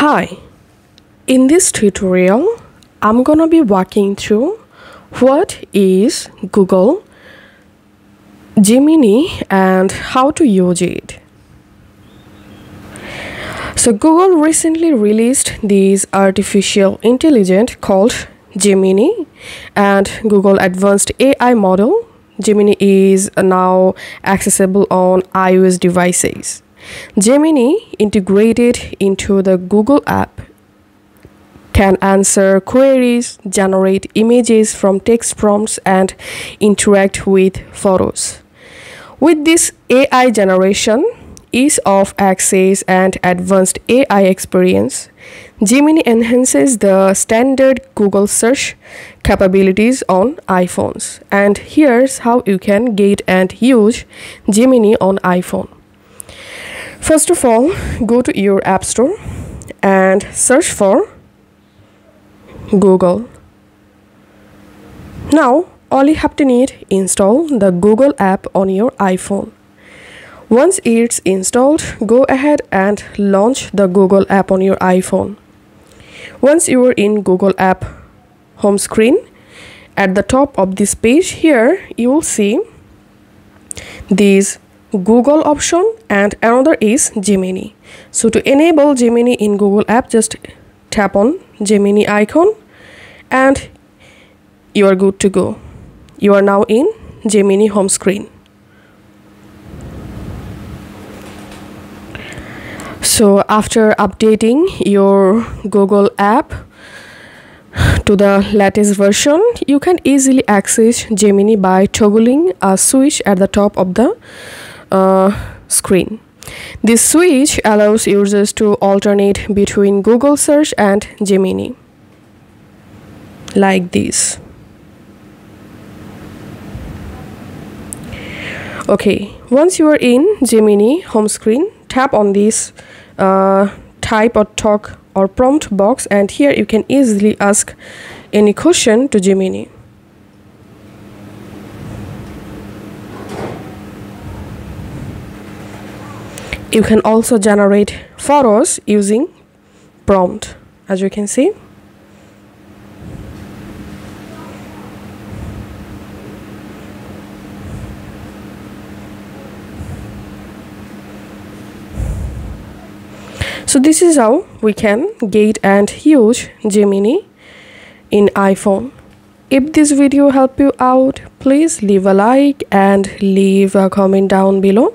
Hi, in this tutorial, I'm gonna be walking through what is Google Gemini and how to use it. So Google recently released this artificial intelligence called Gemini and Google advanced AI model Gemini is now accessible on iOS devices. Gemini integrated into the Google app can answer queries, generate images from text prompts and interact with photos. With this AI generation, ease of access and advanced AI experience, Gemini enhances the standard Google search capabilities on iPhones. And here's how you can get and use Gemini on iPhone. First of all, go to your App Store and search for Google. Now, all you have to need install the Google app on your iPhone. Once it's installed, go ahead and launch the Google app on your iPhone. Once you are in Google app home screen, at the top of this page here, you will see these Google option and another is Gemini. So to enable Gemini in Google app, just tap on Gemini icon and you are good to go. You are now in Gemini home screen. So after updating your Google app to the latest version, you can easily access Gemini by toggling a switch at the top of the screen. This switch allows users to alternate between Google search and Gemini like this. Okay, once you are in Gemini home screen, tap on this uh, type or talk or prompt box and here you can easily ask any question to Gemini. You can also generate photos using prompt as you can see. So this is how we can get and use Gemini in iPhone. If this video helped you out please leave a like and leave a comment down below